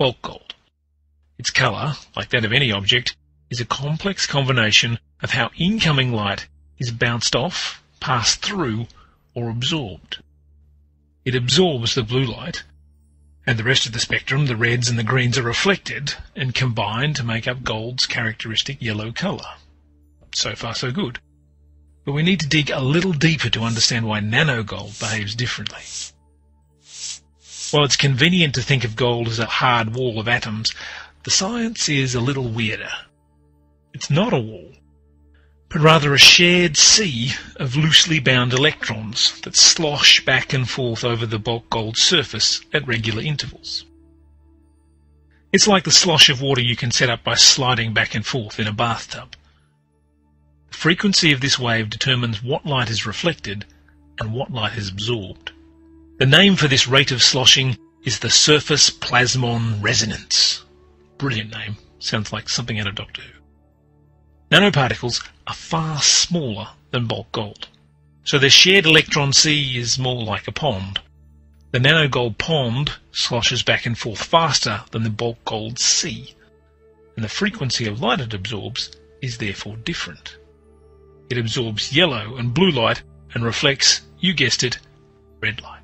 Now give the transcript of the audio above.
bulk gold. Its colour, like that of any object, is a complex combination of how incoming light is bounced off, passed through, or absorbed. It absorbs the blue light, and the rest of the spectrum, the reds and the greens, are reflected and combine to make up gold's characteristic yellow colour. So far so good. But we need to dig a little deeper to understand why nanogold behaves differently. While it's convenient to think of gold as a hard wall of atoms, the science is a little weirder. It's not a wall, but rather a shared sea of loosely bound electrons that slosh back and forth over the bulk gold surface at regular intervals. It's like the slosh of water you can set up by sliding back and forth in a bathtub. The frequency of this wave determines what light is reflected and what light is absorbed. The name for this rate of sloshing is the surface plasmon resonance. Brilliant name. Sounds like something out of Doctor Who. Nanoparticles are far smaller than bulk gold, so their shared electron sea is more like a pond. The nanogold pond sloshes back and forth faster than the bulk gold sea, and the frequency of light it absorbs is therefore different. It absorbs yellow and blue light and reflects, you guessed it, red light.